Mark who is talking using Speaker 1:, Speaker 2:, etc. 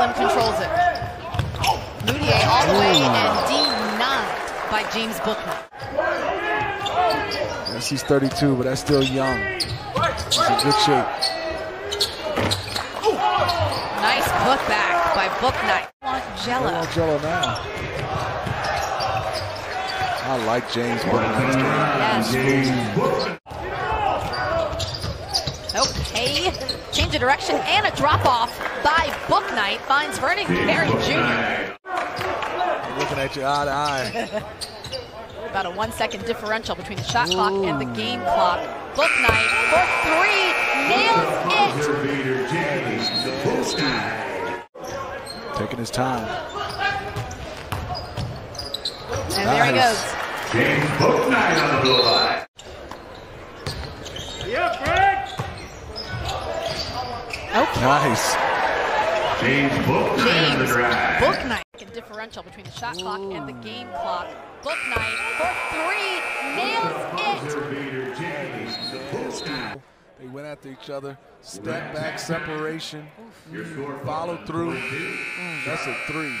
Speaker 1: Kaplan controls it. Mudiay all the way hmm. and denied by James Bouknight.
Speaker 2: Yes, he's 32, but that's still young. He's in good shape.
Speaker 1: Nice putback by Bouknight. Want
Speaker 2: They
Speaker 1: Gelo.
Speaker 2: want Gelo now. I like James Bouknight's game.
Speaker 1: Yes. Okay. Change of direction and a drop off by Bouknight finds Vernon Carey Jr.
Speaker 2: I'm looking at you eye to eye.
Speaker 1: About a one second differential between the shot clock and the game clock. Bouknight for three nails it.
Speaker 2: Taking his time.
Speaker 1: And there he goes.
Speaker 3: James Bouknight on the blue line.
Speaker 1: Okay.
Speaker 2: Nice.
Speaker 3: James Bouknight on the drive.
Speaker 1: Bouknight. Second differential between the shot clock and the game clock. Bouknight for three nails it.
Speaker 2: They went after each other. Step back separation. Follow through. Mm, that's a three.